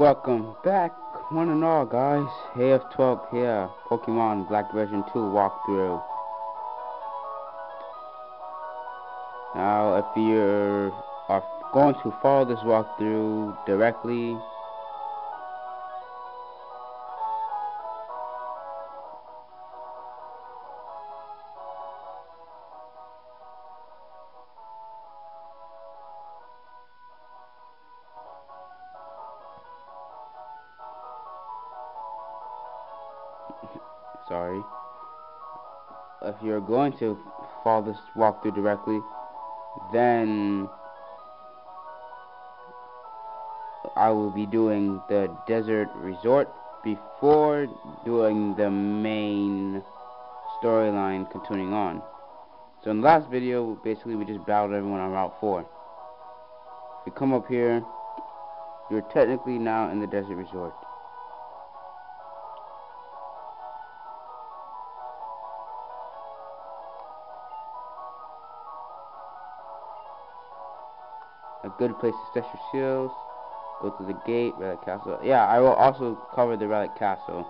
Welcome back, one and all, guys. AF12 here, Pokemon Black Version 2 walkthrough. Now, if you are going to follow this walkthrough directly, you're going to follow this walkthrough directly, then I will be doing the desert resort before doing the main storyline continuing on. So in the last video, basically we just battled everyone on Route 4. If you come up here, you're technically now in the desert resort. Good place to test your skills. Go to the gate, Relic Castle. Yeah, I will also cover the Relic Castle.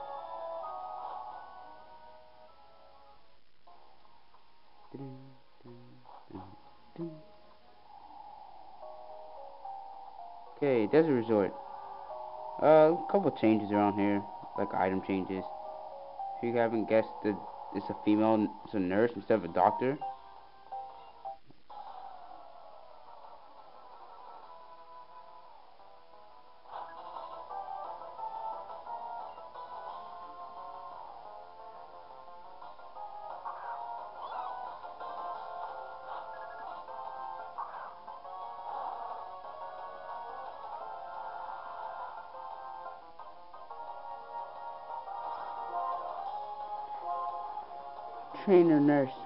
Okay, Desert Resort. Uh, a couple changes around here, like item changes. If you haven't guessed, that it's a female, it's a nurse instead of a doctor.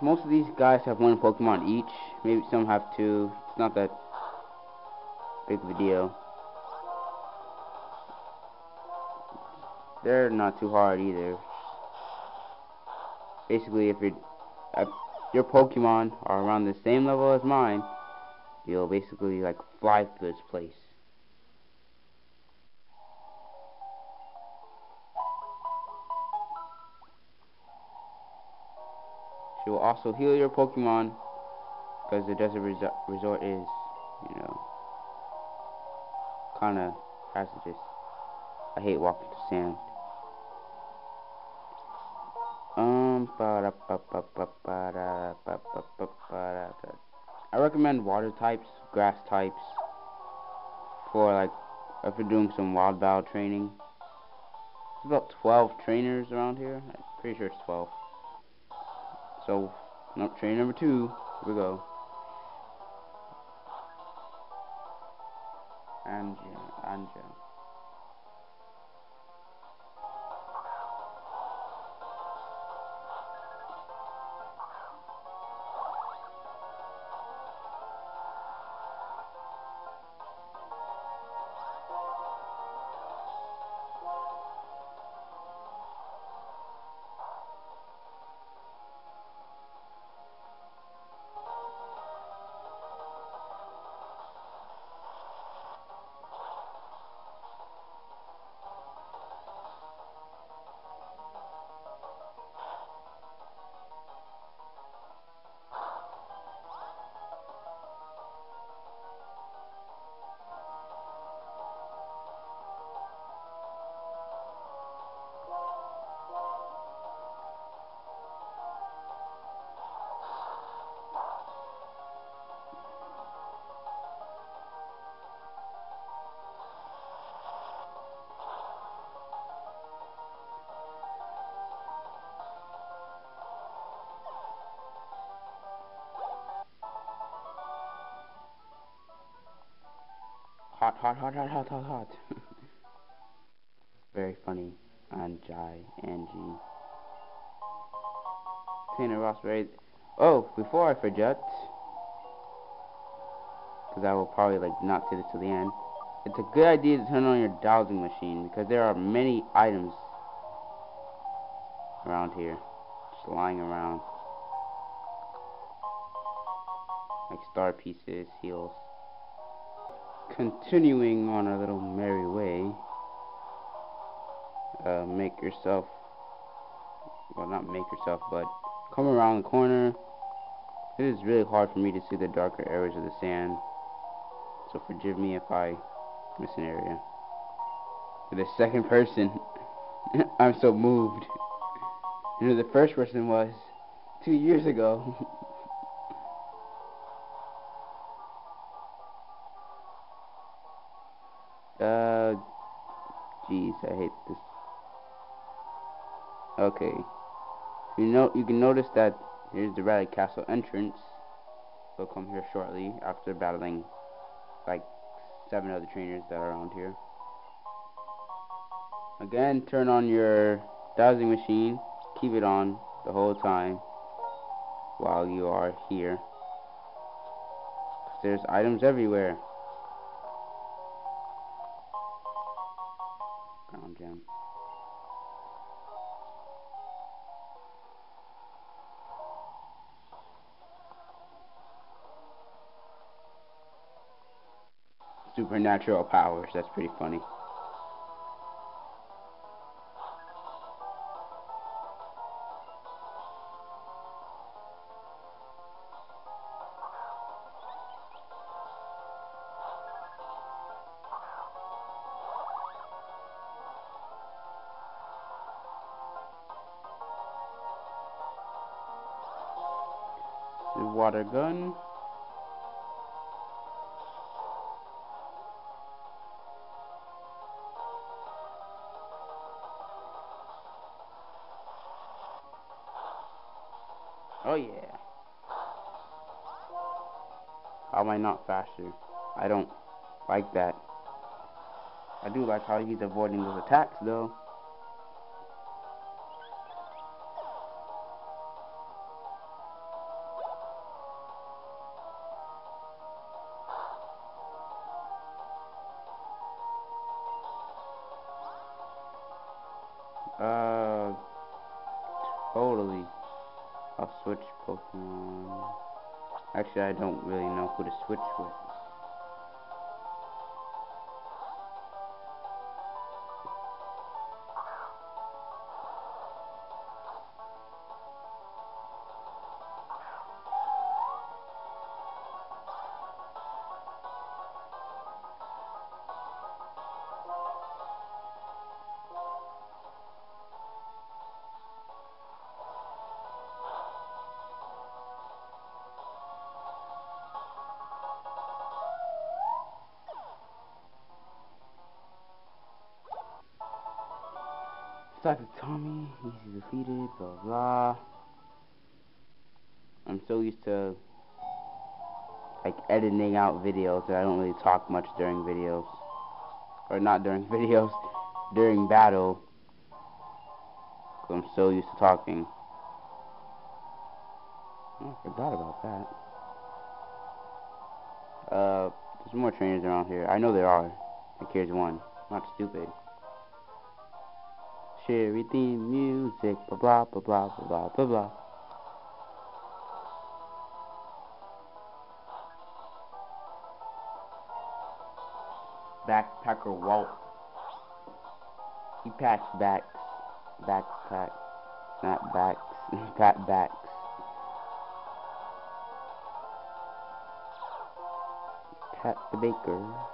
Most of these guys have one Pokemon each. Maybe some have two. It's not that big of a deal. They're not too hard either. Basically, if, if your Pokemon are around the same level as mine, you'll basically like fly through this place. She will also heal your Pokemon because the desert resort is, you know, kind of hazardous. I hate walking through sand. Um, I recommend water types, grass types, for like if you're doing some wild battle training. There's about 12 trainers around here. I'm pretty sure it's 12. So, no, train number two. Here we go. Anja, Anja. Hot, hot, hot, hot, hot, hot, hot. Very funny. Anjai, Angie. Painter Ross Ray. Oh, before I forget, because I will probably like not say this to the end. It's a good idea to turn on your dowsing machine because there are many items around here, just lying around, like star pieces, heals continuing on our little merry way, uh, make yourself, well not make yourself, but come around the corner. It is really hard for me to see the darker areas of the sand, so forgive me if I miss an area. For the second person, I'm so moved. You know, the first person was two years ago. jeez, I hate this. Okay, you know, you can notice that here's the Relic Castle entrance. We'll come here shortly after battling like seven other trainers that are around here. Again, turn on your dowsing machine. Keep it on the whole time while you are here. There's items everywhere. Supernatural powers, that's pretty funny. Oh yeah. How am I not faster? I don't like that. I do like how he's avoiding those attacks though. Psychic Tommy, easy defeated, blah blah. I'm so used to like editing out videos that I don't really talk much during videos. Or not during videos, during battle. I'm so used to talking. Oh, I forgot about that. Uh, there's more trainers around here. I know there are. I think here's one. Not stupid. Cherry theme music, blah, blah, blah, blah, blah, blah, blah. Backpacker Walt. He packs backs. Backpack. Not backs. Pack backs. Pat the Baker.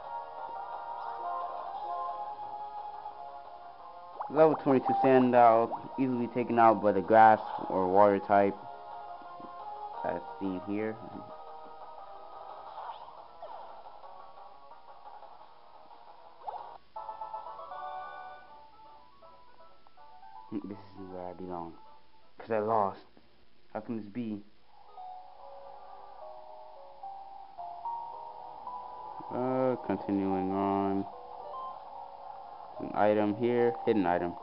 Level 22 Sandile, easily taken out by the grass or water type, as seen here. This is where I belong. Because I lost. How can this be? Item here, hidden item.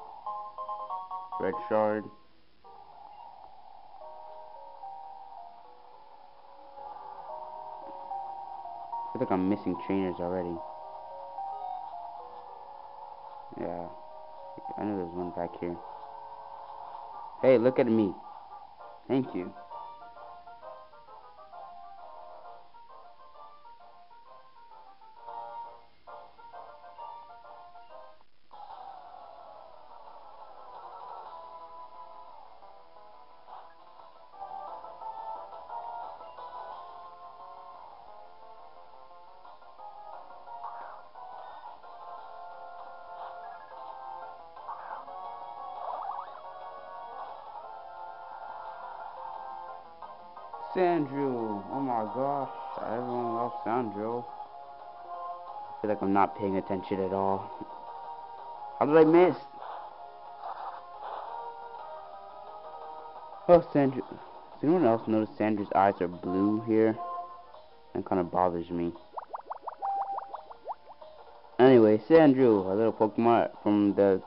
Red shard. I like I'm missing trainers already. Yeah. I know there's one back here. Hey, look at me. Thank you. Sandshrew! Oh my gosh, everyone loves Sandshrew. I feel like I'm not paying attention at all. How did I miss? Oh, Sandshrew. Does anyone else notice Sandshrew's eyes are blue here? That kind of bothers me. Anyway, Sandshrew, a little Pokemon from the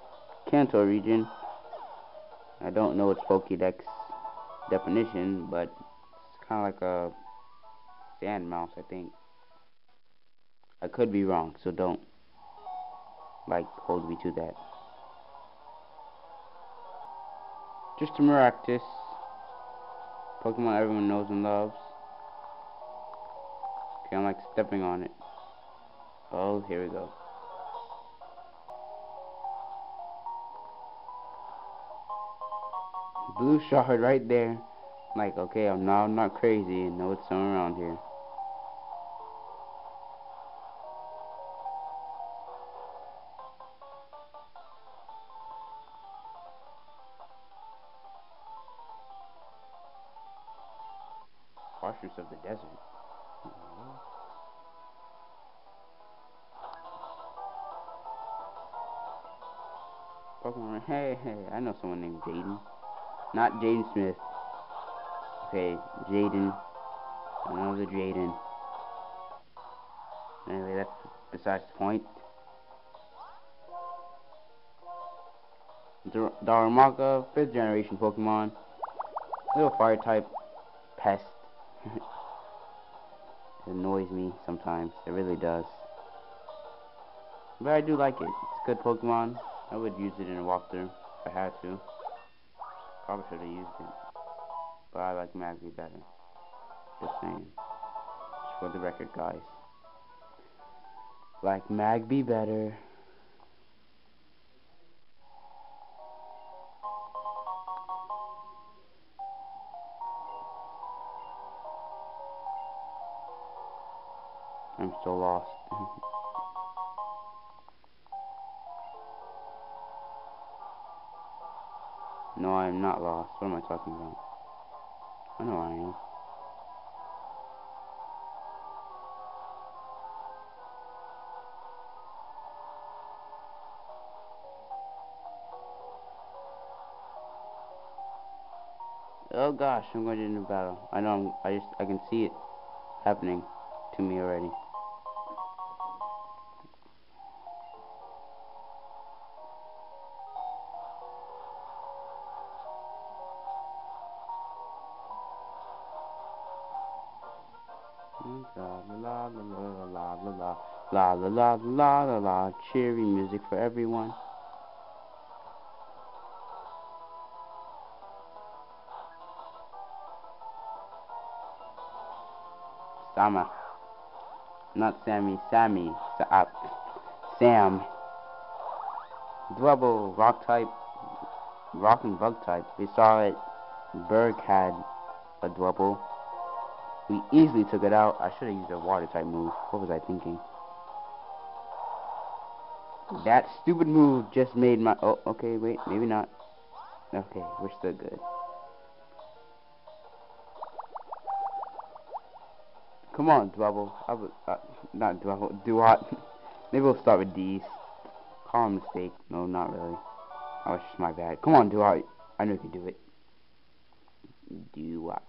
Kanto region. I don't know its Pokédex definition, but kind of like a sand mouse, I think. I could be wrong, so don't, like, hold me to that. Just a Maractus. Pokemon everyone knows and loves. Okay, I'm like stepping on it. Oh, here we go. Blue shard right there. Like, okay, I'm now not crazy and know it's somewhere around here. Harshness of the desert. Mm-hmm. Pokemon, hey, hey, I know someone named Jaden. Not Jaden Smith. Okay, Jaden. Another Jaden. Anyway, that's besides the point. Darumaka, 5th generation Pokemon. Little fire type pest. it annoys me sometimes. It really does. But I do like it. It's a good Pokemon. I would use it in a walkthrough if I had to. Probably should have used it. But I like Magby better. Just saying. Just for the record, guys. Like Magby better. I'm still lost. no, I am not lost. What am I talking about? Am. Oh gosh, I'm going into battle. I know, I'm, I just, I can see it happening to me already. La la la la cheery music for everyone. Sama. Not Sammy, Sammy. Sa Sam. Dwebble, rock type, rock and bug type. We saw it. Berg had a Dwebble. We easily took it out. I should have used a water type move. What was I thinking? That stupid move just made my... Oh, okay, wait. Maybe not. Okay, we're still good. Come on, Dwebble. I was, uh, not Dwebble. Dewott. Maybe we'll start with D's. Common mistake. No, not really. Oh, it's just my bad. Come on, Dewott. I know you can do it. Dewott.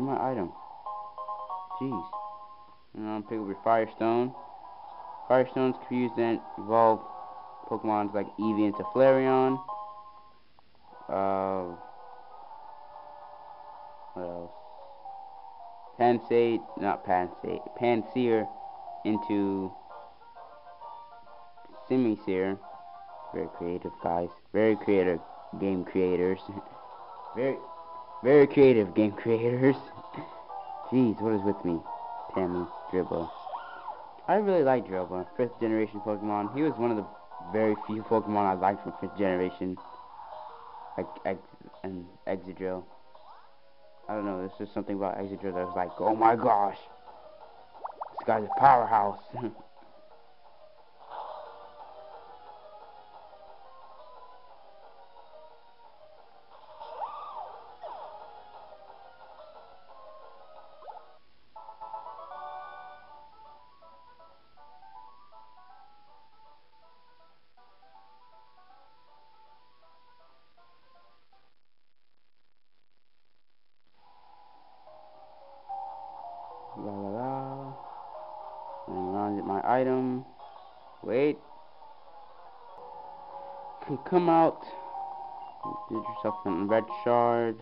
You're my item. Jeez. And I'm pick up your Firestone. Firestones can be used to evolve Pokemon like Eevee into Flareon. Uh, what else? Pansage, not Pansage, Pansear into Simisear. Very creative, guys. Very creative game creators. Very very creative game creators. Jeez, what is with me? Tammy, Drilbur. I really like Drilbur, 5th generation Pokemon. He was one of the very few Pokemon I liked from 5th generation. Like, Ex and Excadrill. I don't know, there's just something about Excadrill that was like, oh my gosh. This guy's a powerhouse. item. Wait. Come out. Get yourself a red shard.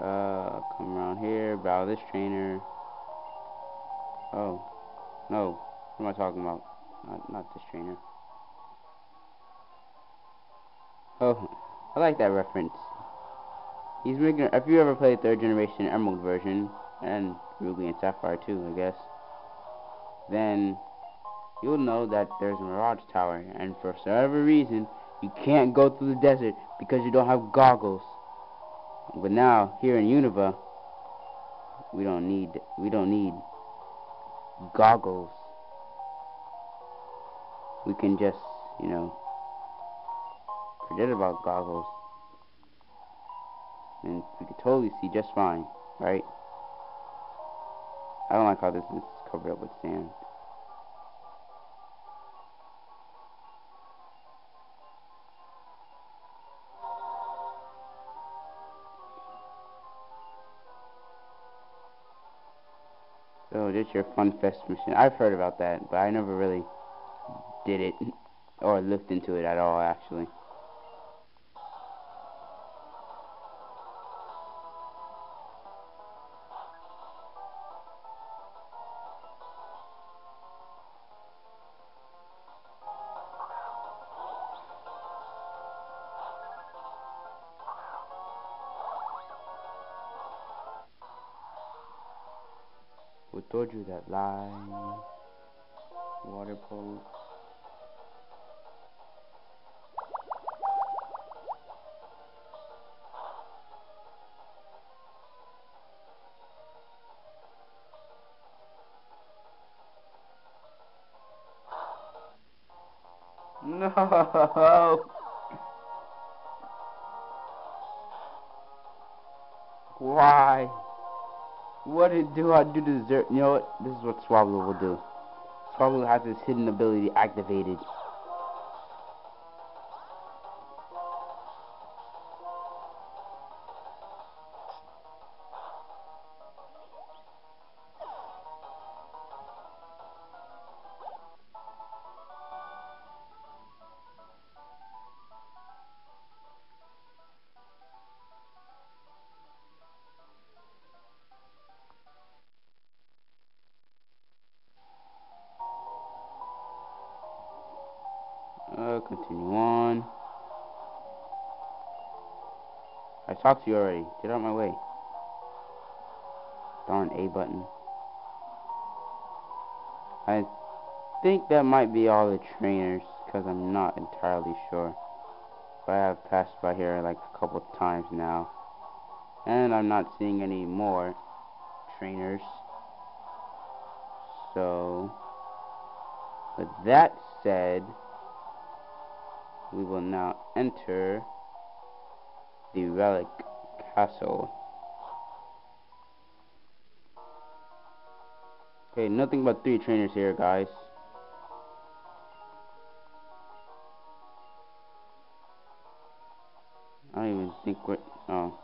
Uh, come around here. Bow this trainer. Oh. No. What am I talking about? Not, not this trainer. Oh. I like that reference. He's making. If you ever played third generation Emerald version and Ruby and Sapphire too, I guess, then you'll know that there's a Mirage Tower, and for whatever reason, you can't go through the desert because you don't have goggles. But now here in Unova, we don't need we don't need goggles. We can just, you know, forget about goggles and we can totally see just fine, right? I don't like how this is covered with sand. So just your fun fest machine. I've heard about that, but I never really did it or looked into it at all actually. Told you that line, water pole. No! Do I do deserve? You know what? This is what Swablu will do. Swablu has his hidden ability activated. Talked to you already. Get out my way. Darn A button. I think that might be all the trainers, because I'm not entirely sure. But I have passed by here like a couple times now. And I'm not seeing any more trainers. So, with that said, we will now enter the relic castle. Okay, nothing but three trainers here, guys. I don't even think we're... Oh.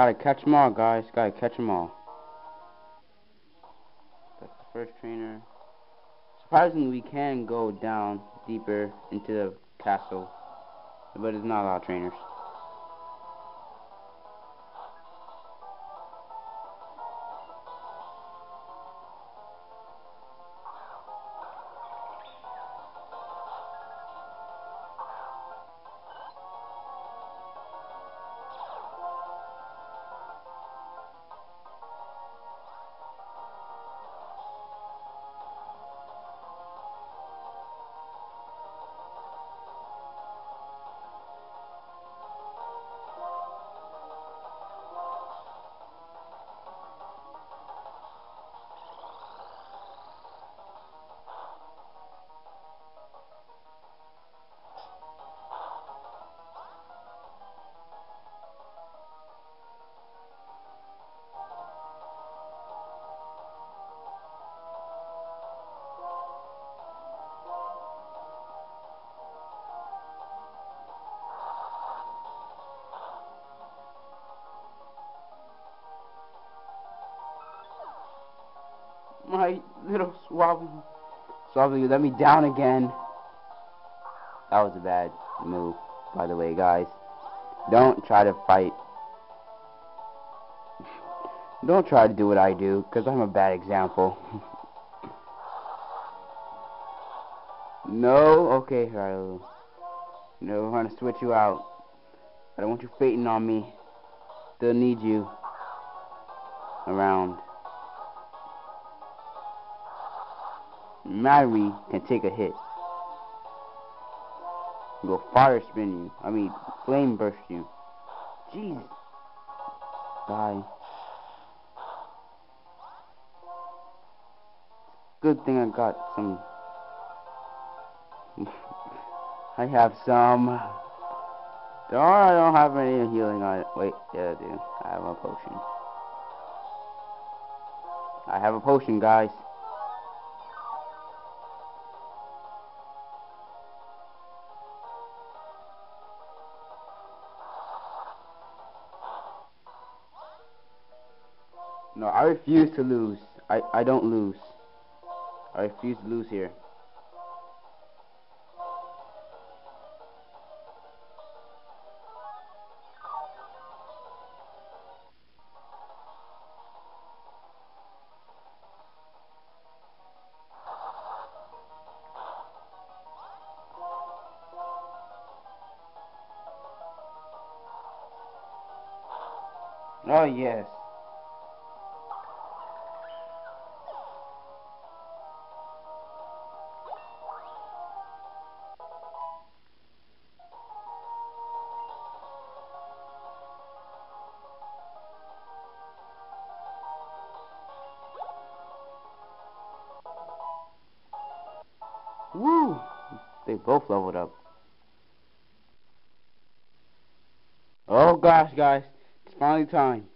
Gotta catch them all, guys. Gotta catch them all. That's the first trainer. Surprisingly, we can go down deeper into the castle, but it's not a lot of trainers. Swablu, you let me down again. That was a bad move, by the way, guys. Don't try to fight. Don't try to do what I do, because I'm a bad example. no? Okay, Ryu. No, I'm gonna switch you out. I don't want you fainting on me. Still need you around. Mary can take a hit. Go fire spin you. I mean, flame burst you. Jeez. Die. Good thing I got some. I have some. Don't I don't have any healing on it. Wait, yeah, I do. I have a potion. I have a potion, guys. I refuse to lose. I, I don't lose. I refuse to lose here. Oh yes. Both leveled up. Oh gosh, guys. It's finally time.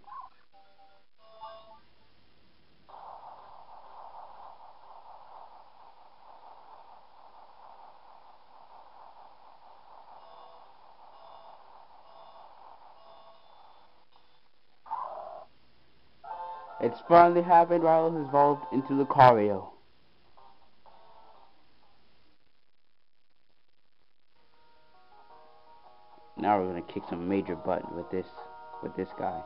It's finally happened. Riolu has evolved into Lucario. Now we're gonna kick some major butt with this with this guy.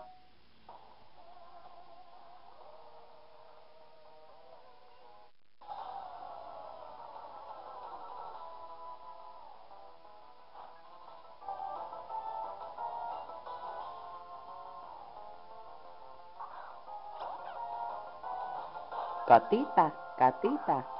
Gatita, gatita.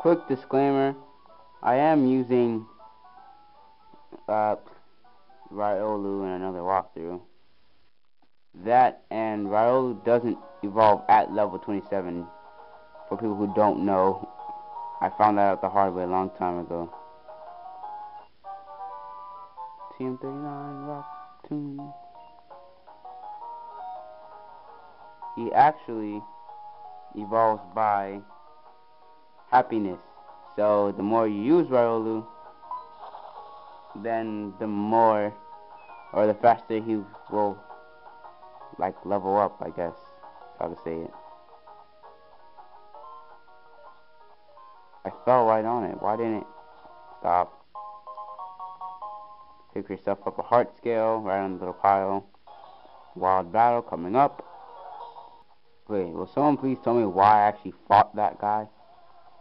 Quick disclaimer, I am using uh, Riolu in another walkthrough. That and Riolu doesn't evolve at level 27. For people who don't know, I found that out the hard way a long time ago. TM39 Rock Tomb. He actually evolves by happiness. So the more you use Riolu, then the more or the faster he will like level up, I guess. How to say it. I fell right on it. Why didn't it stop? Pick yourself up a heart scale right on the little pile. Wild battle coming up. Wait, will someone please tell me why I actually fought that guy?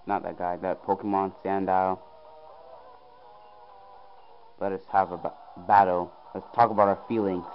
Not that guy, that Pokemon Sandile. Let us have a battle. Let's talk about our feelings.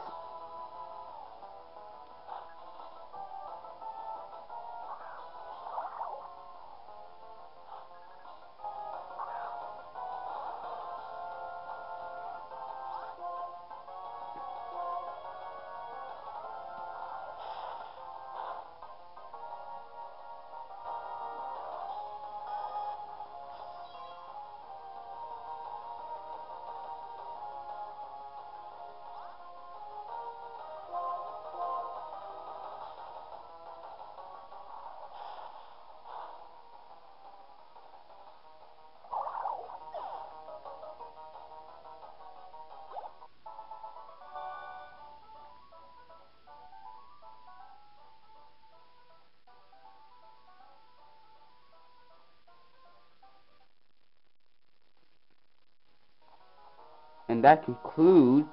That concludes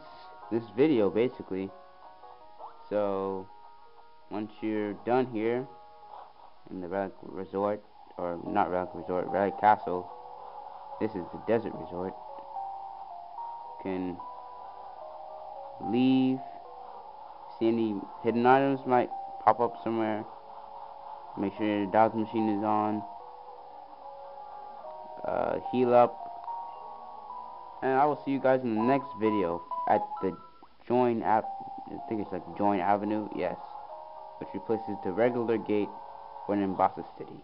this video, basically. So, once you're done here, in the Relic Resort, or not Relic Resort, Relic Castle, this is the Desert Resort, you can leave, see any hidden items might pop up somewhere, make sure your dog machine is on, uh, heal up, and I will see you guys in the next video at the join app I think it's like join avenue yes. Which replaces the regular gate when in Nimbasa City